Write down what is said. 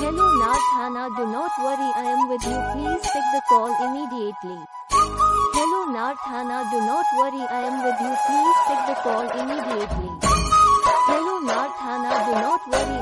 Hello Narthana do not worry. I am with you. Please pick the call immediately. Hello Narthana do not worry. I am with you. Please pick the call immediately. Hello Narthana do not worry.